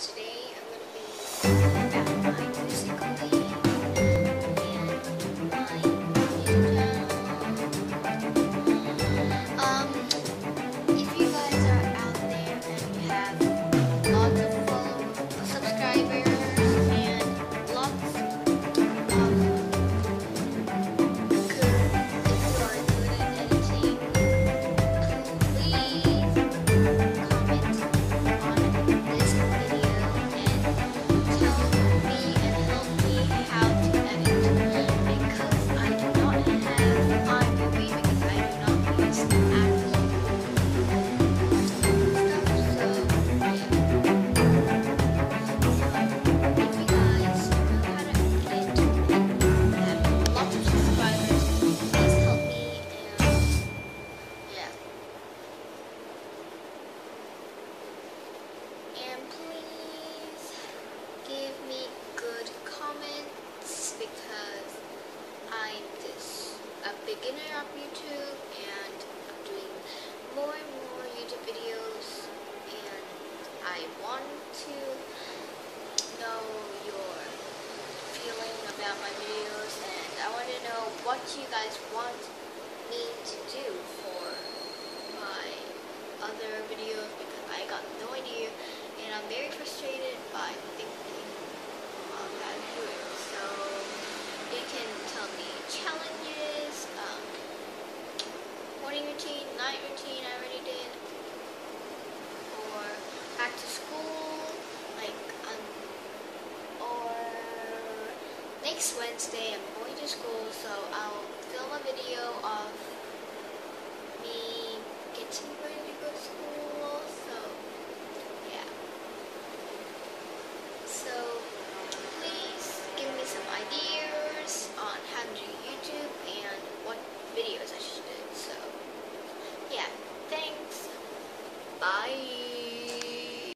today I'm going to be about my and my. Um, if you guys are out there and you have of follow subscribers beginner of YouTube and I'm doing more and more YouTube videos and I want to know your feeling about my videos and I want to know what you guys want me to do for my other videos because I got no idea and I'm very frustrated by thinking on how to do it. So you can tell me challenges, um, morning routine, night routine I already did, or back to school, like um, or next Wednesday I'm going to school so I'll film a video of me getting ready to go to school. So yeah. So please give me some ideas on how to do YouTube and what videos I should do. So yeah, thanks. Bye.